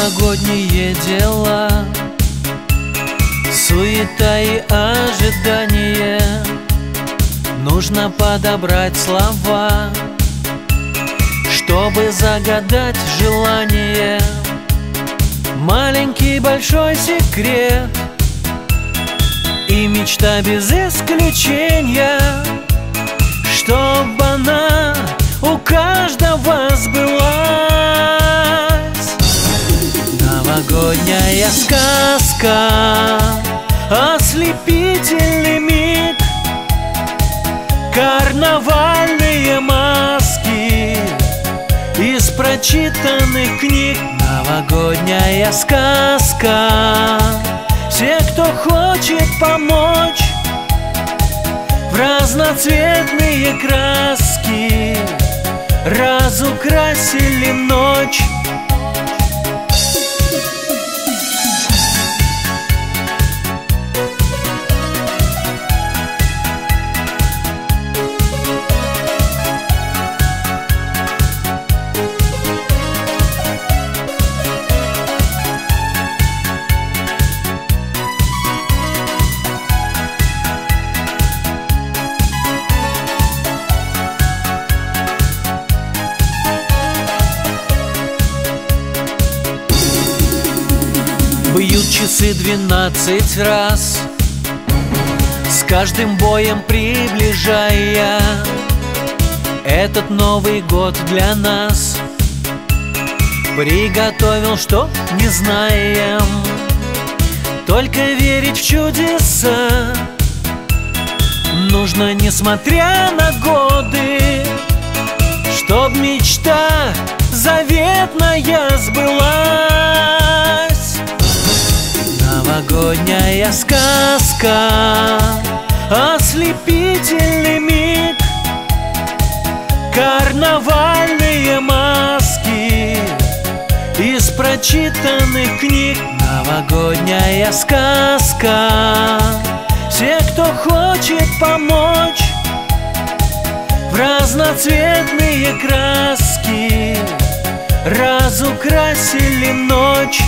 новогодние дела. Суета и ожидание. Нужно подобрать слова Чтобы загадать желание. Маленький большой секрет И мечта без исключения Чтобы она у каждого сказка Ослепительный миг. Карнавальные маски Из прочитанных книг. Новогодняя сказка. Все, кто хочет помочь В разноцветные краски Разукрасили ночь часы двенадцать раз. С каждым боем приближая Этот Новый год для нас. Приготовил, что не знаем Только верить в чудеса. Нужно, несмотря на годы Чтоб мечта заветная сбылась Новогодняя сказка Ослепительный миг. Карнавальные маски Из прочитанных книг. Новогодняя сказка. Все, кто хочет помочь В разноцветные краски Разукрасили ночь